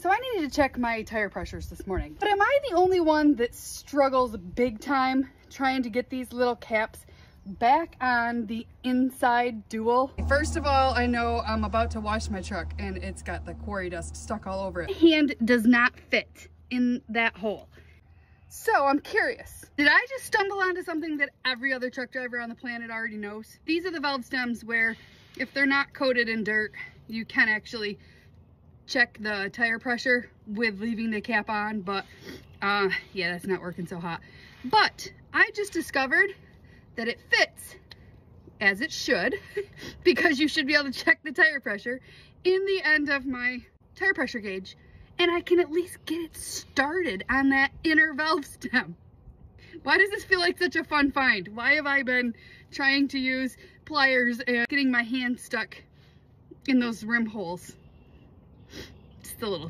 So I needed to check my tire pressures this morning. But am I the only one that struggles big time trying to get these little caps back on the inside dual? First of all, I know I'm about to wash my truck and it's got the quarry dust stuck all over it. Hand does not fit in that hole. So I'm curious, did I just stumble onto something that every other truck driver on the planet already knows? These are the valve stems where if they're not coated in dirt, you can actually check the tire pressure with leaving the cap on, but uh, yeah, that's not working so hot. But I just discovered that it fits as it should because you should be able to check the tire pressure in the end of my tire pressure gauge and I can at least get it started on that inner valve stem. Why does this feel like such a fun find? Why have I been trying to use pliers and getting my hand stuck in those rim holes? ちょっと